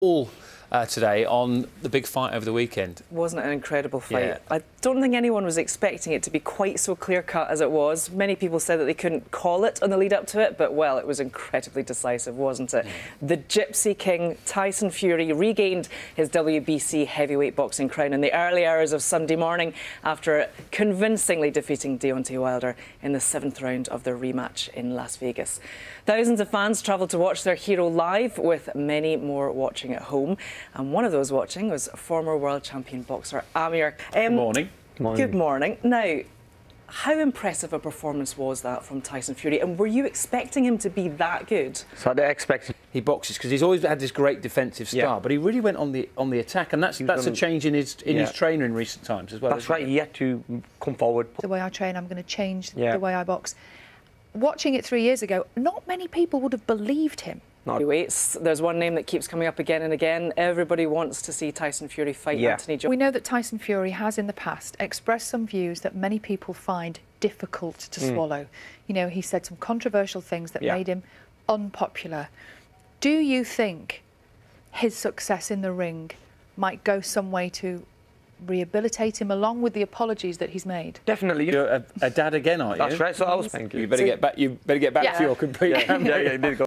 all uh, today on the big fight over the weekend. Wasn't it an incredible fight? Yeah. I don't think anyone was expecting it to be quite so clear cut as it was. Many people said that they couldn't call it on the lead up to it, but well, it was incredibly decisive, wasn't it? The Gypsy King, Tyson Fury, regained his WBC heavyweight boxing crown in the early hours of Sunday morning after convincingly defeating Deontay Wilder in the seventh round of their rematch in Las Vegas. Thousands of fans travelled to watch their hero live, with many more watching at home. And one of those watching was former world champion boxer Amir. Um, Good morning. Good morning. Now, how impressive a performance was that from Tyson Fury? And were you expecting him to be that good? So they expect He boxes because he's always had this great defensive style, Yeah. but he really went on the on the attack, and that's was that's a gonna- change in his in his trainer in recent times as well. that's right. it? He had to come forward. the way I train, I'm going to change Yeah. the way I box. Watching it three years ago, not many people would have believed him. Not- Heavyweights. There's one name that keeps coming up again and again. Everybody wants to see Tyson Fury fight Yeah. Anthony Joshua. We know that Tyson Fury has in the past expressed some views that many people find difficult to mm. swallow. You know, he said some controversial things that Yeah. made him unpopular. Do you think his success in the ring might go some way to rehabilitate him along with the apologies that he's made? Definitely. You're a, a dad again, aren't you? That's right. So I was mm. thinking. You you. better get back. You better get back Yeah. to your complete. yeah, yeah, yeah, he did go.